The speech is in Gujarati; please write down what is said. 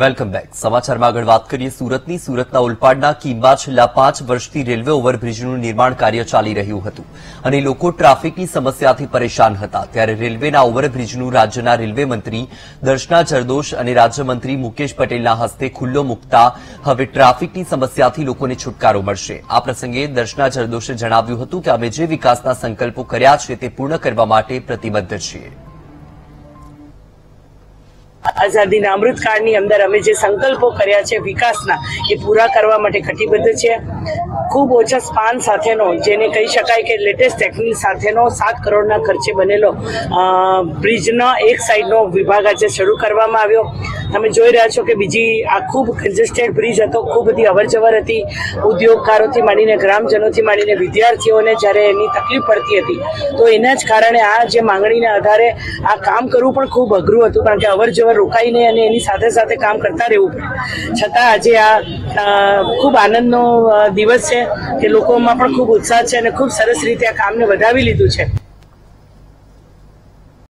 વેલકમ બેક સમાચારમાં આગળ વાત કરીએ. સુરતની સુરતના ઉલપાડના કીમમાં છેલ્લા પાંચ વર્ષથી રેલવે ઓવરબ્રિજનું નિર્માણ કાર્ય ચાલી રહ્યું હતું અને લોકો ટ્રાફિકની સમસ્યાથી પરેશાન હતા. ત્યારે રેલવેના ઓવરબ્રિજનું રાજ્યના રેલવે મંત્રી દર્શના જરદોશ અને રાજ્યમંત્રી મુકેશ પટેલના હસ્તે ખુલ્લો મૂકતા હવે ટ્રાફિકની સમસ્યાથી લોકોને છુટકારો મળશે. આ પ્રસંગે દર્શના જરદોશે જણાવ્યું હતું કે અમે જે વિકાસના સંકલ્પો કર્યા છે તે પૂર્ણ કરવા માટે પ્રતિબદ્ધ છીએ. આઝાદીના અમૃતકાળની અંદર અમે જે સંકલ્પો કર્યા છે વિકાસના, એ પૂરા કરવા માટે કટિબદ્ધ છે. ખૂબ ઓછા સ્પાન સાથેનો, જેને કહી શકાય કે લેટેસ્ટ ટેકનિક સાથેનો સાત કરોડના ખર્ચે બનેલો બ્રિજનો એક સાઈડનો વિભાગ આજે શરૂ કરવામાં આવ્યો. તમે જોઈ રહ્યા છો કે બીજી આ ખૂબ કન્જેસ્ટેડ બ્રિજ હતો, ખૂબ બધી અવરજવર હતી. ઉદ્યોગકારોથી માંડીને ગ્રામજનોથી માંડીને વિદ્યાર્થીઓને જ્યારે એની તકલીફ પડતી હતી, તો એના જ કારણે આ જે માંગણીને આધારે આ કામ કરવું પણ ખૂબ અઘરું હતું, કારણ કે અવરજવર રોકાઈને અને એની સાથે સાથે કામ કરતા રહેવું પડે. છતાં આજે આ ખૂબ આનંદનો દિવસ છે કે લોકોમાં પણ ખૂબ ઉત્સાહ છે અને ખૂબ સરસ રીતે આ કામને વધાવી લીધું છે.